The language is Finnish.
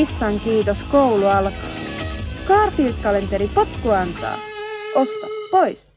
Kissan kiitos koulu alkaa. Garfield-kalenteri potku antaa. Osta pois.